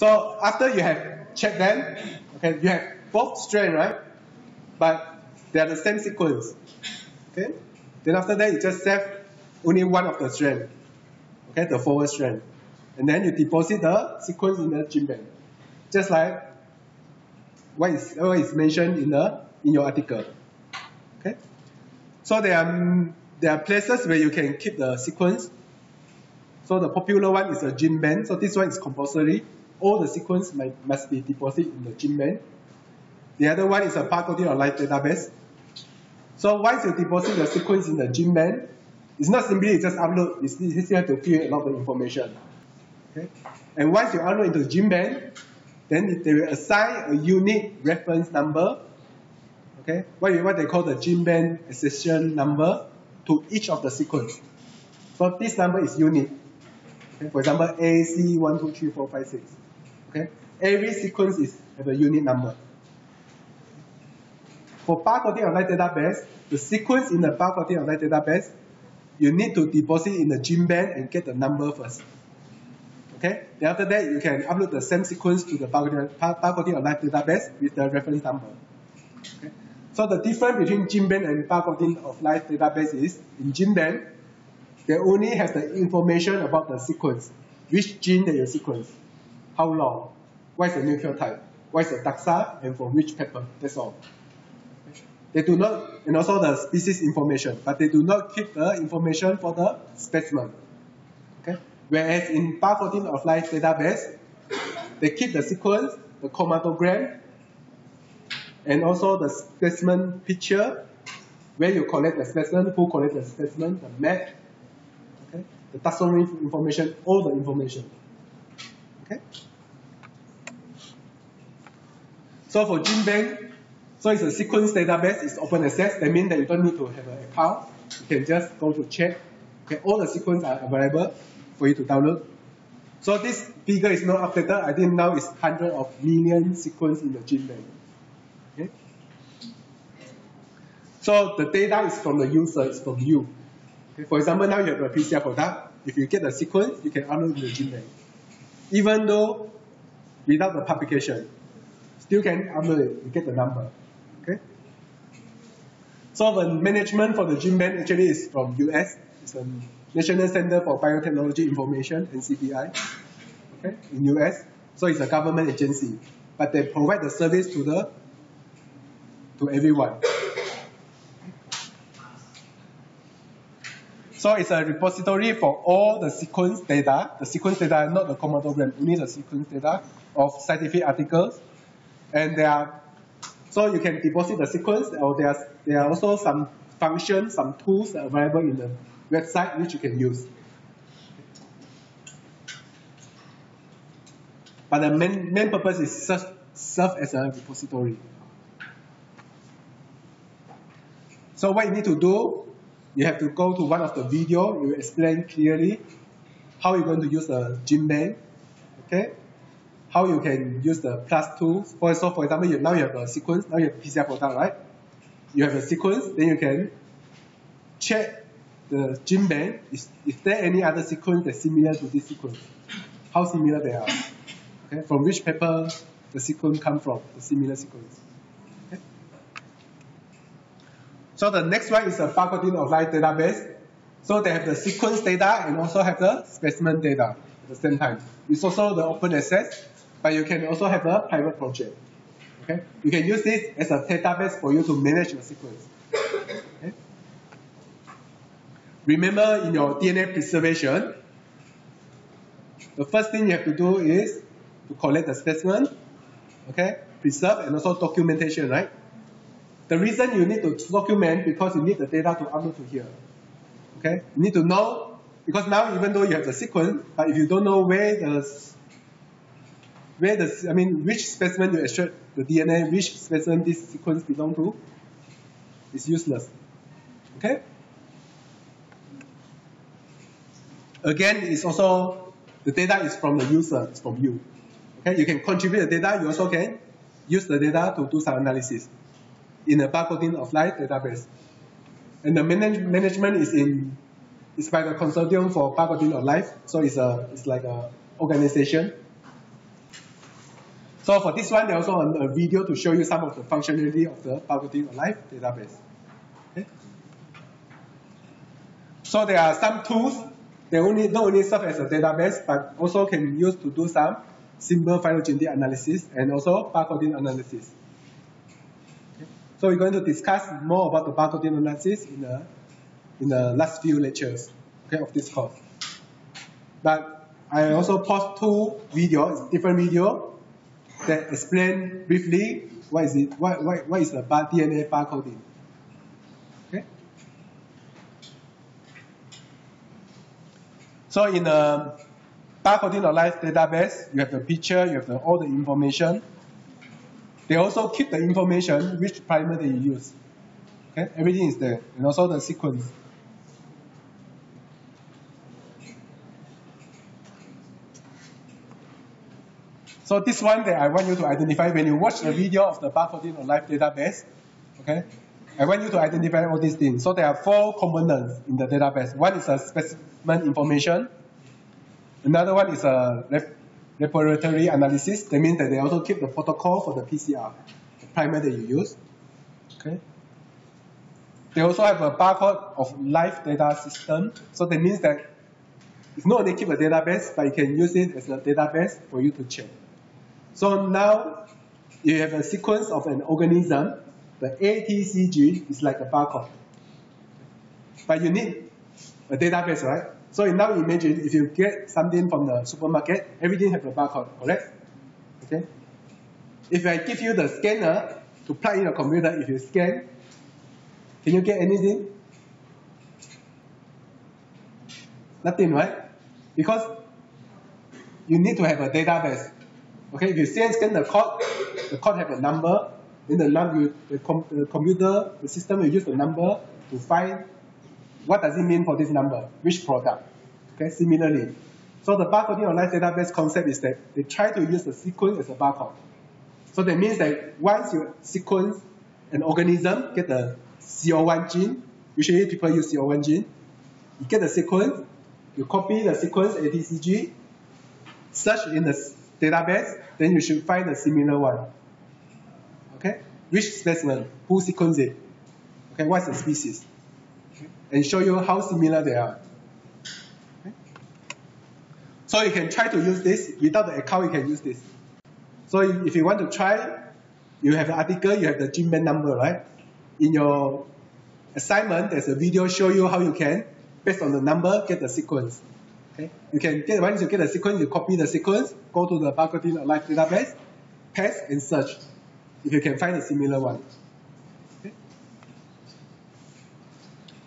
So after you have checked them, okay, you have both strand, right? But they are the same sequence. Okay? Then after that, you just save only one of the strand. Okay, the forward strand. And then you deposit the sequence in the GenBank. Just like what is, what is mentioned in the in your article. Okay? So there are there are places where you can keep the sequence. So the popular one is a GenBank. So this one is compulsory. All the sequence might, must be deposited in the GenBank. The other one is a barcoding online database. So once you deposit the sequence in the GenBank, it's not simply just upload, you still have to fill a lot of information. Okay? And once you upload into GenBank, then they will assign a unique reference number, okay, what, what they call the GenBank accession number to each of the sequence. So this number is unique. Okay? For example, AC12345, Okay? Every sequence is have a unique number. For barcoding online database, the sequence in the barcoding online database, you need to deposit in the GenBank and get the number first. Okay? Then after that, you can upload the same sequence to the barcoding online database with the reference number. Okay? So the difference between GenBank and barcoding of life database is, in GenBank, they only have the information about the sequence, which gene that you sequence, how long, what is the nucleotide, what is the taxa, and for which paper, that's all. They do not, and also the species information, but they do not keep the information for the specimen. Okay? Whereas in barcoding of life database, they keep the sequence, the chromatogram, and also the specimen picture, where you collect the specimen, who collect the specimen, the map, okay, the taxonomy information, all the information. Okay. So for GenBank, so it's a sequence database, it's open access. That means that you don't need to have an account. You can just go to check. Okay, all the sequences are available for you to download. So this figure is not updated. I think now it's hundred of million sequence in the GenBank. Okay. So the data is from the user, it's from you. Okay. For example, now you have a PCR product. If you get the sequence, you can upload the GenBank. Even though without the publication, still can upload you get the number. Okay. So the management for the GenBank actually is from US. It's a National Center for Biotechnology Information, NCBI, okay, in US. So it's a government agency, but they provide the service to the to everyone. So it's a repository for all the sequence data. The sequence data, not the chromatogram, only the sequence data of scientific articles. And there are, so you can deposit the sequence, or there are, there are also some functions, some tools available in the website which you can use. But the main, main purpose is serve, serve as a repository. So what you need to do, you have to go to one of the video, you explain clearly how you're going to use the GenBank, okay? How you can use the BLAST tools. For, so for example, you, now you have a sequence, now you have PCR product, right? You have a sequence, then you can check the GenBank, is, is there any other sequence that's similar to this sequence? How similar they are? Okay, from which paper the sequence come from, the similar sequence. So the next one is a barcoding online database. So they have the sequence data and also have the specimen data at the same time. It's also the open access, but you can also have a private project. Okay, you can use this as a database for you to manage your sequence. Okay? Remember in your DNA preservation, the first thing you have to do is to collect the specimen, okay, preserve and also documentation, right? The reason you need to document because you need the data to upload to here. Okay, you need to know because now even though you have the sequence, but if you don't know where the where the I mean which specimen you extract the DNA, which specimen this sequence belong to, is useless. Okay. Again, it's also, the data is from the user, it's from you. Okay, you can contribute the data, you also can use the data to do some analysis in a barcoding of life database. And the manage, management is in, is by the consortium for Pagodian of life, so it's a, it's like a organization. So for this one, there's also a, a video to show you some of the functionality of the barcoding alive database. Okay? So there are some tools they only not only serve as a database, but also can be used to do some symbol phylogenetic analysis and also barcoding analysis. Okay? So we're going to discuss more about the barcoding analysis in the in the last few lectures okay, of this course. But I also post two videos, different video that explain briefly what is it, what, what, what is the bar, DNA barcoding. Okay. So in the barcoding life database, you have the picture, you have the, all the information. They also keep the information which primer they use. Okay, everything is there, and also the sequence. So this one that I want you to identify when you watch the video of the barcoding alive database, okay? I want you to identify all these things. So there are four components in the database. One is a specimen information. Another one is a laboratory analysis. That means that they also keep the protocol for the PCR, the primer that you use. Okay. They also have a barcode of life data system. So that means that it's not only keep a database, but you can use it as a database for you to check. So now you have a sequence of an organism. The ATCG is like a barcode. But you need a database, right? So now imagine if you get something from the supermarket, everything have a barcode, correct? Okay. If I give you the scanner to plug in your computer, if you scan, can you get anything? Nothing, right? Because you need to have a database. Okay, if you scan the code, the code have a number, then the number, the, com the computer, the system will use the number to find what does it mean for this number, which product. Okay, similarly. So the barcoding alive database concept is that they try to use the sequence as a barcode. So that means that once you sequence an organism, get the CO1 gene, usually people use CO1 gene, you get the sequence, you copy the sequence ATCG, search in the database, then you should find a similar one. Okay? Which specimen? Who sequenced it? Okay, what's the species? And show you how similar they are. Okay? So you can try to use this. Without the account, you can use this. So if you want to try, you have the article, you have the GenBank number, right? In your assignment, there's a video show you how you can, based on the number, get the sequence. Okay? You can get once you get the sequence, you copy the sequence, go to the barcoding alive database, paste and search. If you can find a similar one. Okay?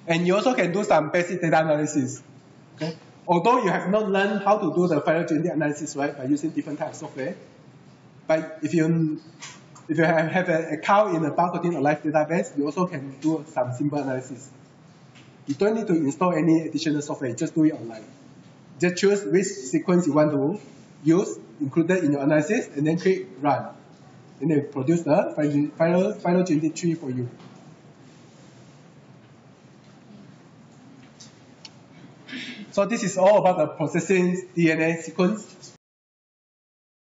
And you also can do some basic data analysis. Okay? Although you have not learned how to do the phylogenetic analysis right by using different types of software, but if you if you have, have an account in the barcoding alive database, you also can do some simple analysis. You don't need to install any additional software, just do it online. Just choose which sequence you want to use included in your analysis and then click run. And then produce the final, phylogenetic tree for you. So this is all about the processing DNA sequence